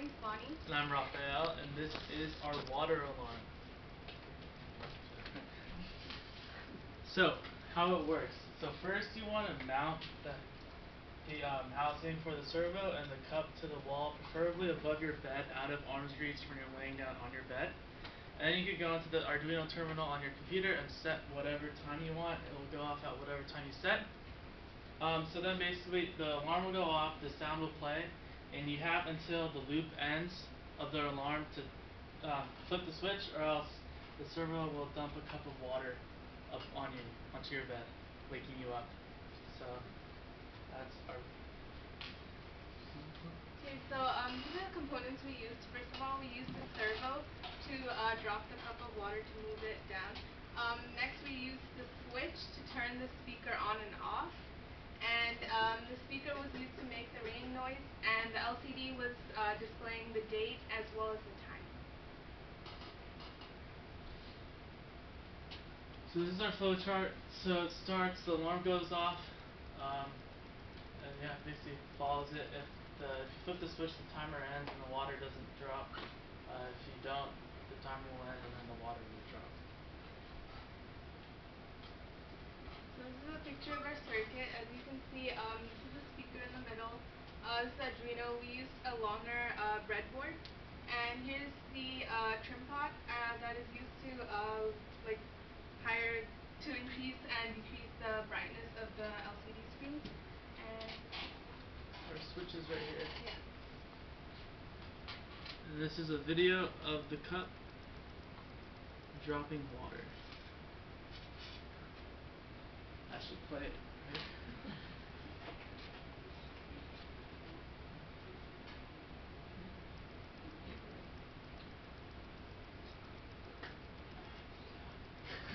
name's Vani. And I'm Raphael, and this is our water alarm. So, how it works. So first you wanna mount the the um housing for the servo and the cup to the wall, preferably above your bed out of arm's reach when you're laying down on your bed. And then you could go onto the Arduino terminal on your computer and set whatever time you want, it'll go off at whatever time you set. Um so then basically the alarm will go off, the sound will play, and you have until the loop ends of the alarm to uh flip the switch or else the servo will dump a cup of water up on you, onto your bed, waking you up. So that's our Okay, so um these are the components we used. First of all we used the servo to uh drop the cup of water to move it down. Um next we used the switch to turn the speaker on and off. And um the speaker was used to make the ringing noise and the LCD was uh displaying the date as well as the time. So this is our flow chart. So it starts, the alarm goes off um and yeah, basically follows it. If the, if you flip the switch the timer ends and the water doesn't drop. Uh if you don't, the timer will end and then the water will drop. So this is a picture of our circuit. As you can see um this is the speaker in the middle. Uh this Arduino. We used a longer uh breadboard. And here's the uh trim pot uh that is used to uh like higher, to increase and decrease the brightness of the LCD screen. And Our switch is right here. Yeah. This is a video of the cup dropping water. I should play it, right?